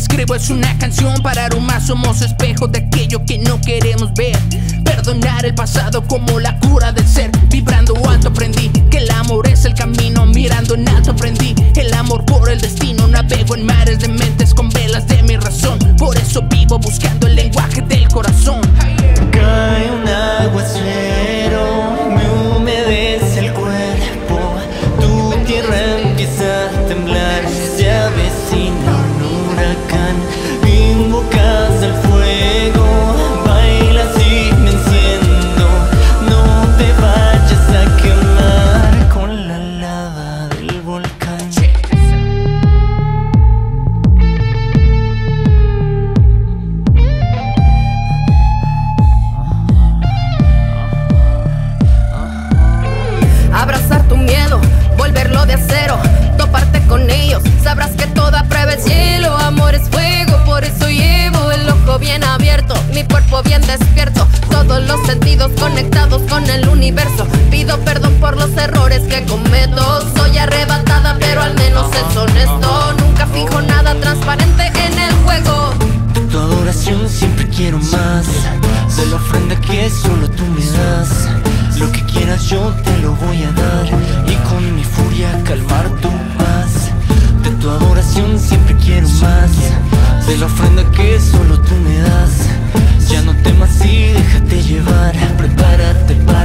escribo es una canción para aromas. Somos espejo de aquello que no queremos ver. Perdonar el pasado como la cura del ser. Vibrando alto aprendí que el amor es el camino. Mirando en alto aprendí el amor por el destino. Navego en mares de mentes con velas de mi razón. Por eso vivo buscando el lenguaje del corazón universo. Pido perdón por los errores que cometo, soy arrebatada, pero al menos es honesto. Nunca fijo nada transparente en el juego. De tu adoración siempre quiero más. De la ofrenda que solo tú me das. Lo que quieras yo te lo voy a dar. Y con mi furia calmar tu paz. De tu adoración siempre quiero más. De la ofrenda que solo tú me das. Ya no temas y déjate llevar. Prepárate para